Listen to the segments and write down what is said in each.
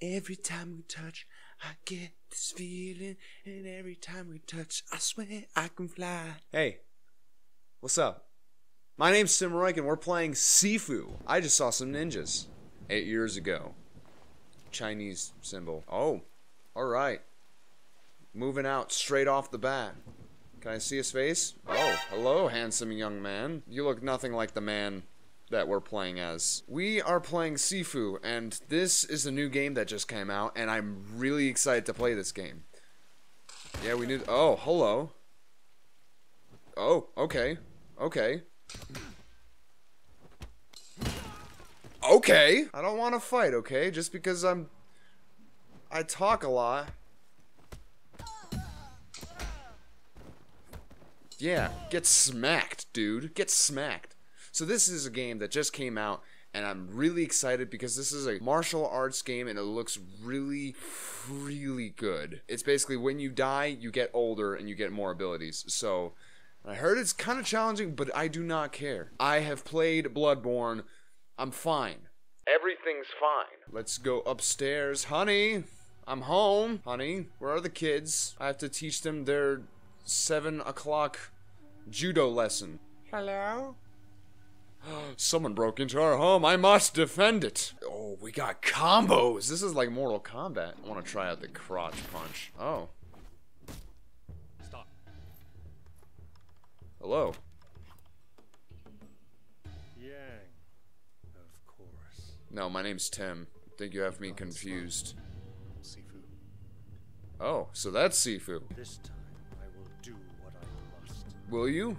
Every time we touch, I get this feeling, and every time we touch, I swear I can fly. Hey, what's up? My name's Tim Roik, and we're playing Sifu. I just saw some ninjas eight years ago. Chinese symbol. Oh, alright. Moving out straight off the bat. Can I see his face? Oh, hello, handsome young man. You look nothing like the man that we're playing as. We are playing Sifu, and this is a new game that just came out, and I'm really excited to play this game. Yeah, we need. Oh, hello. Oh, okay. Okay. Okay. I don't want to fight, okay? Just because I'm. I talk a lot. Yeah, get smacked, dude. Get smacked. So this is a game that just came out and I'm really excited because this is a martial arts game and it looks really, really good. It's basically when you die, you get older and you get more abilities. So I heard it's kind of challenging, but I do not care. I have played Bloodborne. I'm fine. Everything's fine. Let's go upstairs. Honey, I'm home. Honey, where are the kids? I have to teach them their 7 o'clock judo lesson. Hello? Someone broke into our home. I must defend it. Oh, we got combos. This is like Mortal Kombat. I want to try out the crotch punch. Oh. Stop. Hello. Yang. Of course. No, my name's Tim. think you have me confused. Sifu. Oh, so that's Sifu. This time I will do what I must. Will you?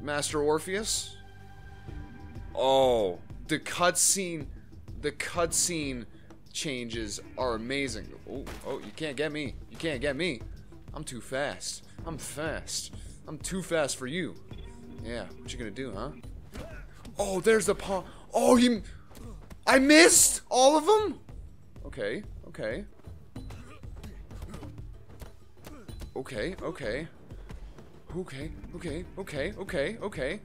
Master Orpheus? Oh, the cutscene, the cutscene changes are amazing. Oh, oh, you can't get me. You can't get me. I'm too fast. I'm fast. I'm too fast for you. Yeah, what you gonna do, huh? Oh, there's the paw. Oh, you. I missed all of them. Okay, okay. Okay, okay. Okay, okay, okay, okay, okay.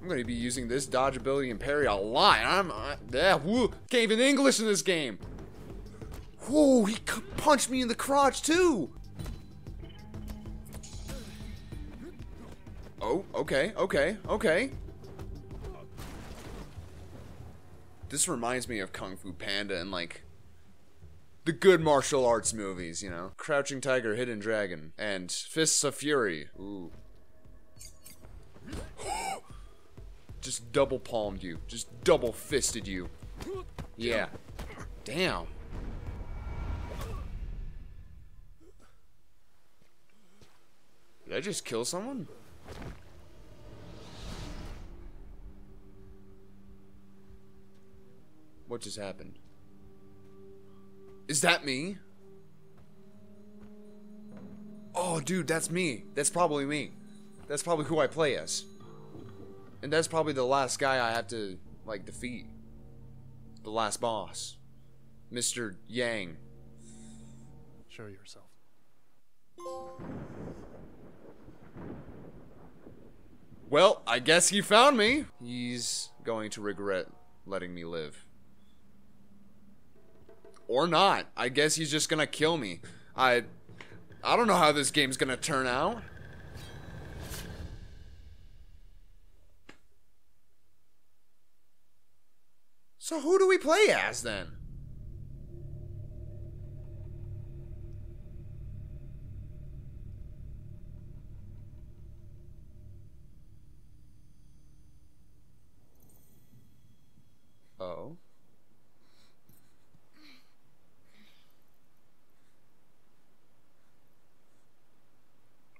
I'm gonna be using this dodge ability and parry a lot. I'm, uh, yeah, woo, can't even English in this game. Whoa, he punched me in the crotch too. Oh, okay, okay, okay. This reminds me of Kung Fu Panda and like the good martial arts movies, you know. Crouching Tiger, Hidden Dragon, and Fists of Fury. Ooh. Just double palmed you. Just double fisted you. Yeah. Damn. Did I just kill someone? What just happened? Is that me? Oh, dude, that's me. That's probably me. That's probably who I play as. And that's probably the last guy I have to, like, defeat. The last boss. Mr. Yang. Show yourself. Well, I guess he found me. He's going to regret letting me live. Or not. I guess he's just gonna kill me. I... I don't know how this game's gonna turn out. So who do we play as then? Oh.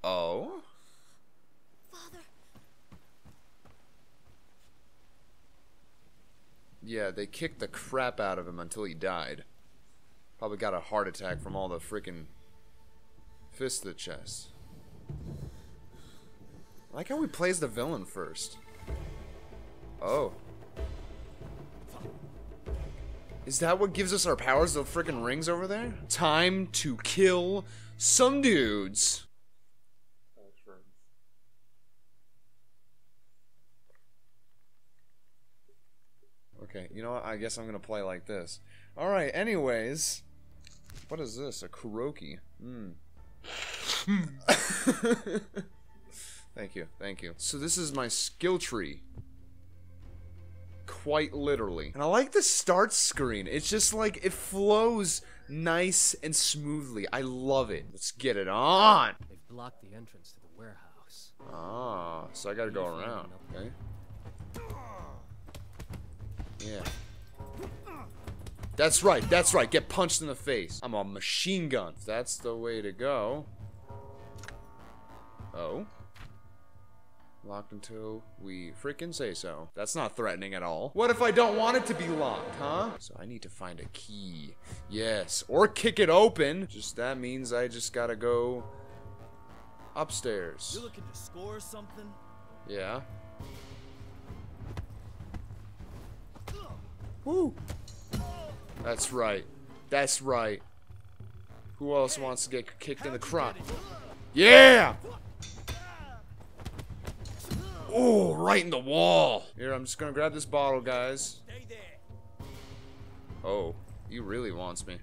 Oh? Father. Yeah, they kicked the crap out of him until he died. Probably got a heart attack from all the freaking fists to the chest. I like how he plays the villain first. Oh. Is that what gives us our powers, the freaking rings over there? Time to kill some dudes. Okay, You know what? I guess I'm gonna play like this. Alright, anyways. What is this? A Kuroki. Hmm. thank you, thank you. So this is my skill tree. Quite literally. And I like the start screen. It's just like, it flows nice and smoothly. I love it. Let's get it on! They've blocked the entrance to the warehouse. Ah, so I gotta go around. Okay. Yeah. That's right, that's right. Get punched in the face. I'm a machine gun. That's the way to go. Oh. Locked until we freaking say so. That's not threatening at all. What if I don't want it to be locked, huh? So I need to find a key. Yes. Or kick it open. Just that means I just gotta go upstairs. You looking to score something? Yeah. Woo. That's right. That's right. Who else wants to get kicked in the crotch? Yeah! Oh, right in the wall. Here, I'm just gonna grab this bottle, guys. Oh, he really wants me.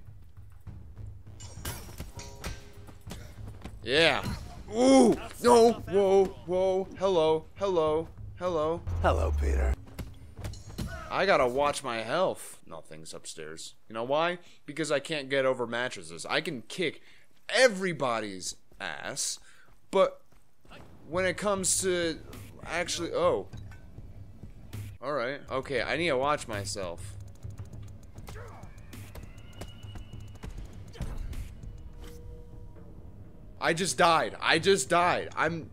Yeah. Ooh! No! Whoa! Whoa! Hello! Hello! Hello! Hello, Peter. I gotta watch my health. Nothing's upstairs. You know why? Because I can't get over mattresses. I can kick everybody's ass, but when it comes to actually. Oh. Alright. Okay, I need to watch myself. I just died. I just died. I'm.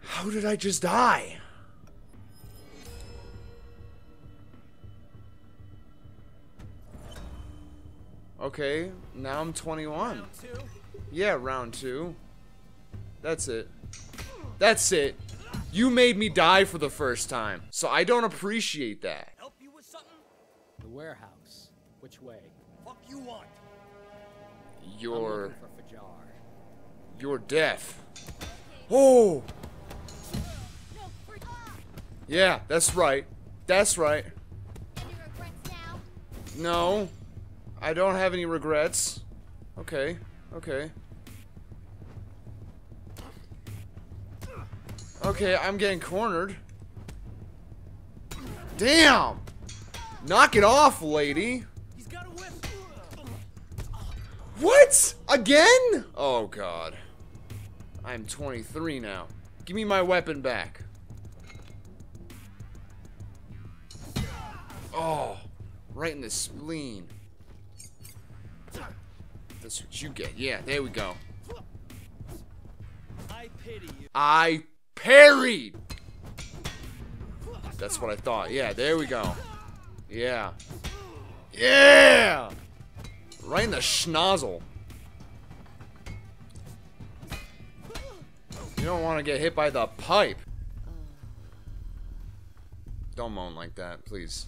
How did I just die? Okay, now I'm 21. Round two. Yeah, round two. That's it. That's it. You made me die for the first time, so I don't appreciate that. Help you with something? The warehouse. Which way? Fuck you want? I'm You're for Fajar. you're deaf. Oh, No, ah! yeah, that's right. That's right. Any regrets now? No, I don't have any regrets. Okay, okay. Okay, I'm getting cornered. Damn! Knock it off, lady. What? Again? Oh god. I'm 23 now. Give me my weapon back. Oh, right in the spleen. That's what you get. Yeah, there we go. I pity you. I parried. That's what I thought. Yeah, there we go. Yeah. Yeah! Right in the schnozzle. You don't want to get hit by the pipe. Don't moan like that, please.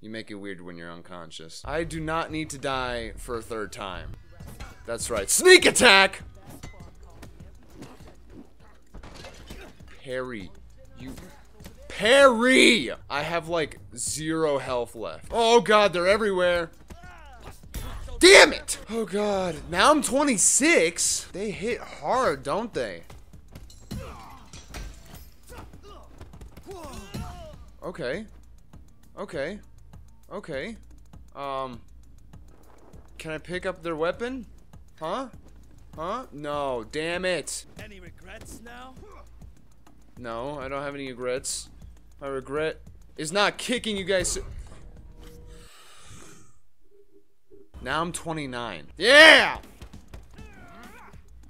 You make it weird when you're unconscious. I do not need to die for a third time. That's right. Sneak attack! Parry. You. Parry! I have like zero health left. Oh god, they're everywhere. Damn it! Oh god. Now I'm 26. They hit hard, don't they? Okay. Okay. Okay. Um. Can I pick up their weapon? Huh? Huh? No, damn it. Any regrets now? No, I don't have any regrets. My regret is not kicking you guys. Now I'm 29. Yeah!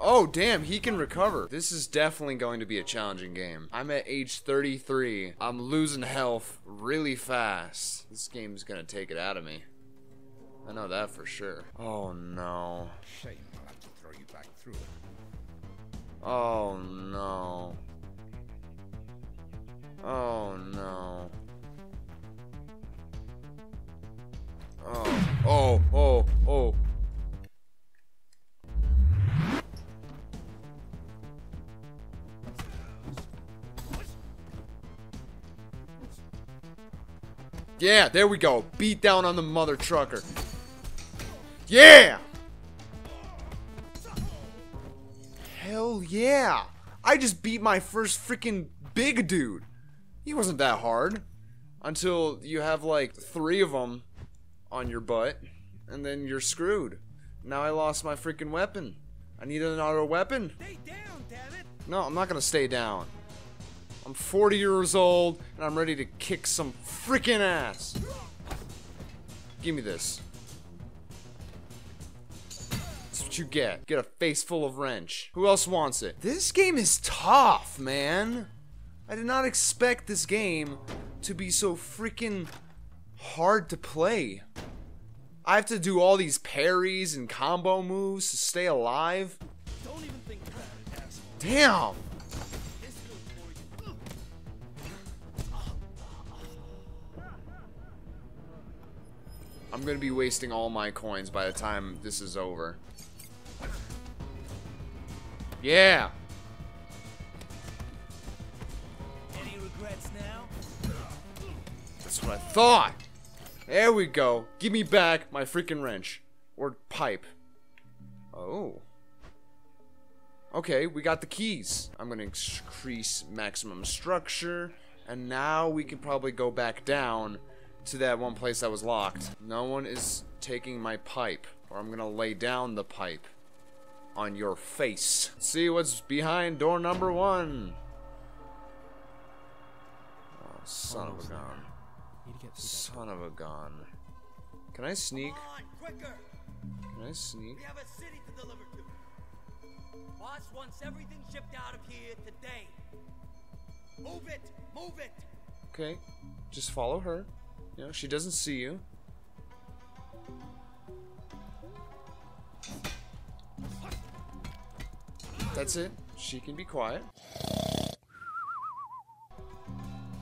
Oh, damn, he can recover. This is definitely going to be a challenging game. I'm at age 33. I'm losing health really fast. This game's gonna take it out of me. I know that for sure. Oh, no. Shame I'll have to throw you back through it. Oh, no. Oh, no. Oh, oh, oh, oh. Yeah, there we go. Beat down on the mother trucker. Yeah! Hell yeah! I just beat my first freaking big dude. He wasn't that hard. Until you have like three of them on your butt, and then you're screwed. Now I lost my freaking weapon. I need another weapon. Stay down, damn it! No, I'm not gonna stay down. I'm 40 years old, and I'm ready to kick some freaking ass. Give me this. What you get. Get a face full of wrench. Who else wants it? This game is tough, man. I did not expect this game to be so freaking hard to play. I have to do all these parries and combo moves to stay alive. Don't even think about it. Damn. This good for you. I'm gonna be wasting all my coins by the time this is over. Yeah! Any regrets now? That's what I thought! There we go. Give me back my freaking wrench. Or pipe. Oh. Okay, we got the keys. I'm gonna increase maximum structure. And now we can probably go back down to that one place that was locked. No one is taking my pipe. Or I'm gonna lay down the pipe on your face. See what's behind door number one. Oh, son of a gun. Need to get through that. Son of a gun. Can I sneak? On, quicker! Can I sneak? We have a city to deliver to. Boss wants everything shipped out of here today. Move it! Move it! Okay. Just follow her. You know, she doesn't see you. That's it. She can be quiet.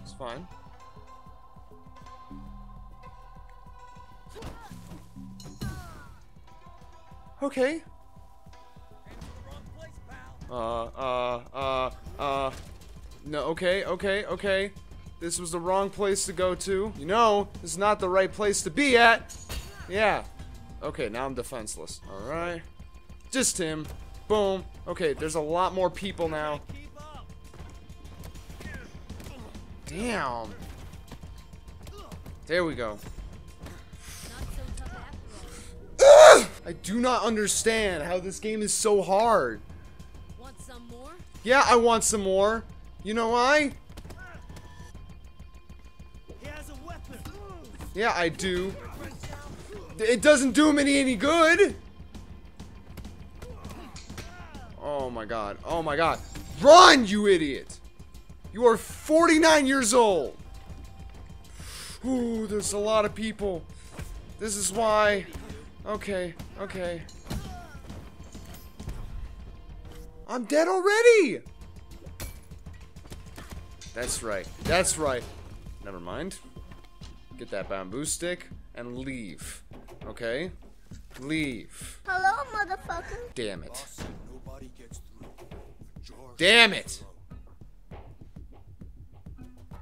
It's fine. Okay. Uh, uh, uh, uh. No, okay, okay, okay. This was the wrong place to go to. You know, this is not the right place to be at. Yeah. Okay, now I'm defenseless. Alright. Just him. Boom. Okay, there's a lot more people now. Damn. There we go. Not so tough after all. I do not understand how this game is so hard. Want some more? Yeah, I want some more. You know why? He has a weapon! Yeah, I do. It doesn't do him any any good. Oh my god. Oh my god. Run, you idiot. You are 49 years old. Ooh, there's a lot of people. This is why. Okay, okay. I'm dead already. That's right. That's right. Never mind. Get that bamboo stick and leave. Okay? Leave. Hello, motherfucker. Damn it. Said gets through. Damn it!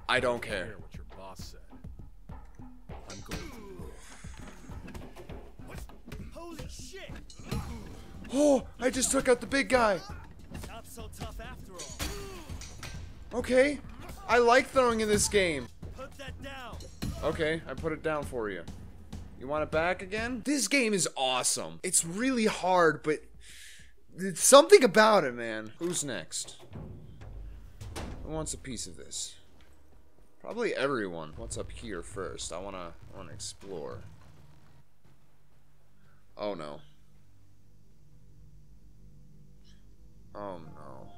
I don't care. What your boss said. I'm going to Holy shit! Oh, I just took out the big guy. Not so tough after all. Okay. I like throwing in this game. Put that down! Okay, I put it down for you. You want it back again? This game is awesome. It's really hard, but something about it, man. Who's next? Who wants a piece of this? Probably everyone. What's up here first? I wanna I wanna explore. Oh no. Oh no.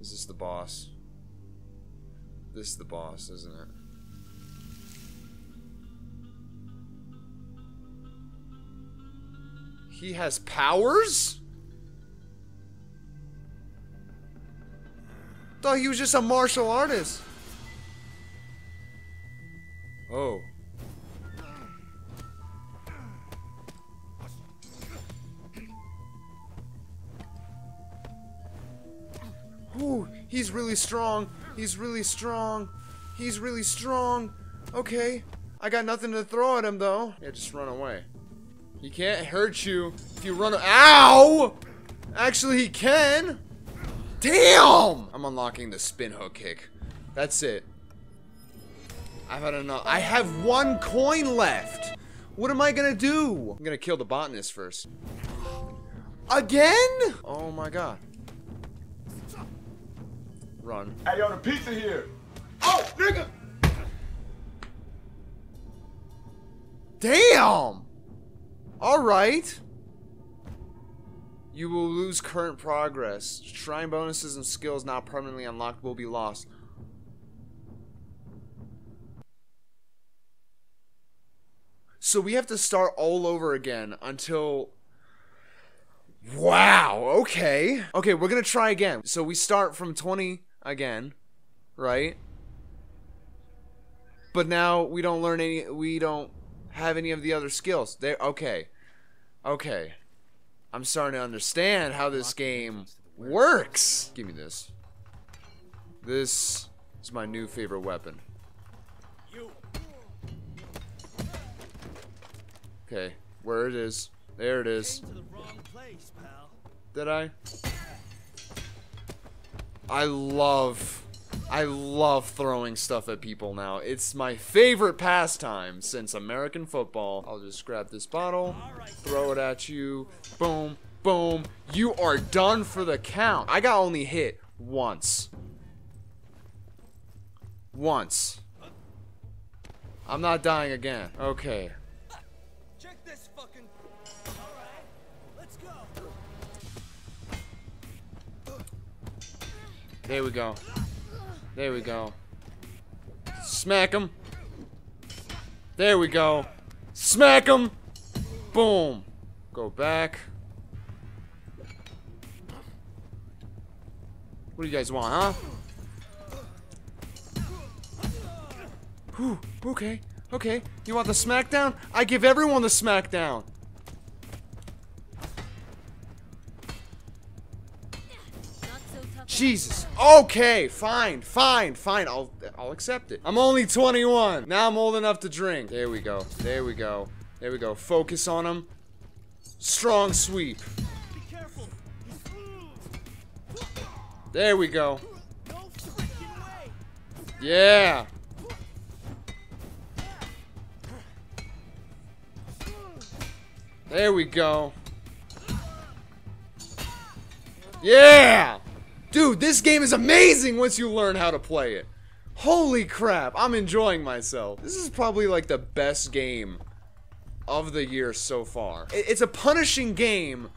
Is this the boss? This is the boss, isn't it? He has powers? Thought he was just a martial artist. Oh. Ooh, he's really strong. He's really strong. He's really strong. Okay. I got nothing to throw at him though. Yeah, just run away. He can't hurt you if you run. Ow! Actually, he can. Damn! I'm unlocking the spin hook kick. That's it. I've had enough. I have one coin left. What am I gonna do? I'm gonna kill the botanist first. Again? Oh my god. Run. Hey, yo, the pizza here. Oh, nigga. Damn! Alright. You will lose current progress. Shrine bonuses and skills not permanently unlocked will be lost. So we have to start all over again until. Wow, okay. Okay, we're gonna try again. So we start from 20 again, right? But now we don't learn any. We don't have any of the other skills. They okay, okay. I'm starting to understand how this game works. Give me this. This is my new favorite weapon. Okay, where it is. There it is. Came to the wrong place, pal. Did I? I love, I love throwing stuff at people now. It's my favorite pastime since American football. I'll just grab this bottle, throw it at you. Boom, boom. You are done for the count. I got only hit once. Once. I'm not dying again. Okay. Check this fucking. Alright, let's go. There we go. There we go. Smack him. There we go. Smack him. Boom. Go back. What do you guys want, huh? Whew, okay, okay. You want the smackdown? I give everyone the smackdown. Jesus. Okay, fine, fine, fine. I'll I'll accept it. I'm only 21. Now I'm old enough to drink. There we go. There we go. There we go. Focus on him. Strong sweep. There we go. Yeah. There we go. Yeah! Dude, this game is amazing once you learn how to play it. Holy crap, I'm enjoying myself. This is probably like the best game of the year so far. It's a punishing game,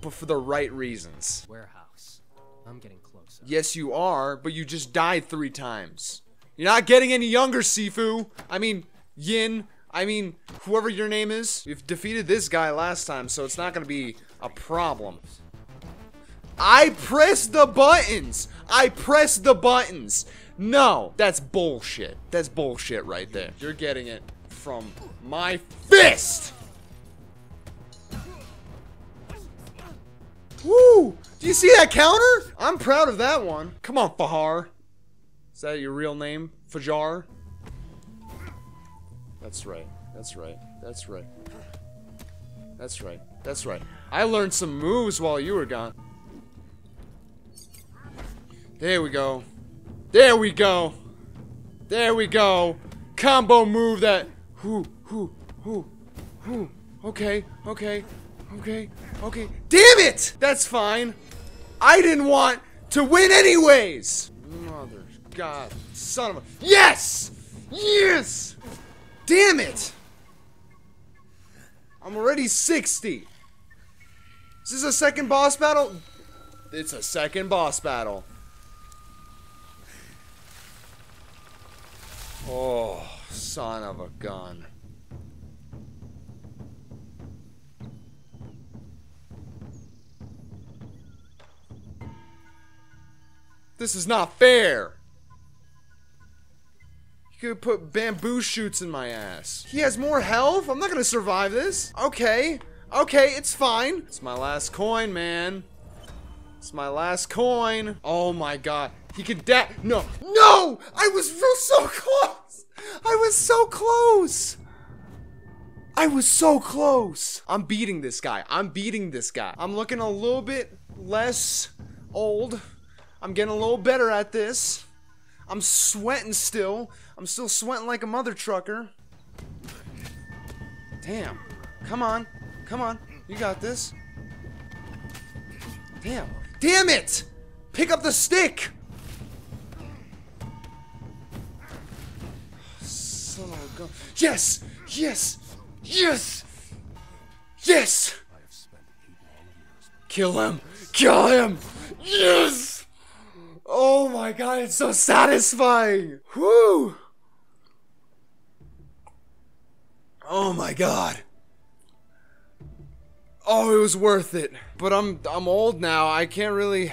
but for the right reasons. Warehouse. I'm getting closer. Yes, you are, but you just died three times. You're not getting any younger, Sifu. I mean, Yin. I mean, whoever your name is. You've defeated this guy last time, so it's not gonna be a problem. I pressed the buttons. I pressed the buttons. No, that's bullshit. That's bullshit right there. You're getting it from my fist. Woo! Do you see that counter? I'm proud of that one. Come on, Fahar. Is that your real name? Fajar? That's right. That's right. That's right. That's right. That's right. I learned some moves while you were gone. There we go. There we go. There we go. Combo move that. Whoo, whoo, whoo, whoo. Okay, okay, okay, okay. Damn it! That's fine. I didn't want to win anyways. Mother God, son of a. Yes! Yes! Damn it! I'm already 60. Is this a second boss battle? It's a second boss battle. Oh, son of a gun. This is not fair. You could put bamboo shoots in my ass. He has more health? I'm not gonna survive this. Okay. Okay, it's fine. It's my last coin, man. It's my last coin. Oh my god. He could da- No. No! I was real so close! I was so close! I was so close! I'm beating this guy. I'm beating this guy. I'm looking a little bit less old. I'm getting a little better at this. I'm sweating still. I'm still sweating like a mother trucker. Damn. Come on. Come on. You got this. Damn. Damn it! Pick up the stick! Yes! Yes! Yes! Yes! Kill him! Kill him! Yes! Oh my god, it's so satisfying! Whoo! Oh my god. Oh, it was worth it. But I'm I'm old now. I can't really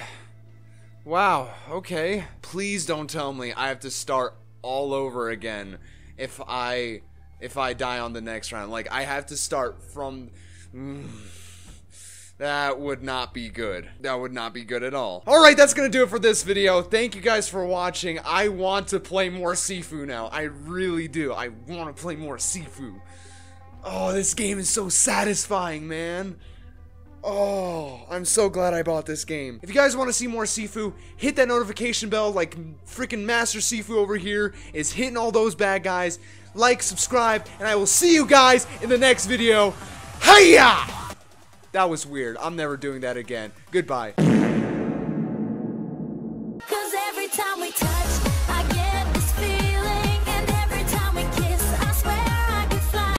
Wow, okay. Please don't tell me I have to start all over again if I if I die on the next round. Like I have to start from that would not be good. That would not be good at all. Alright, that's gonna do it for this video. Thank you guys for watching. I want to play more Sifu now. I really do. I want to play more Sifu. Oh, this game is so satisfying, man. Oh, I'm so glad I bought this game. If you guys want to see more Sifu, hit that notification bell like freaking Master Sifu over here is hitting all those bad guys. Like, subscribe, and I will see you guys in the next video. Hiya! That was weird. I'm never doing that again. Goodbye.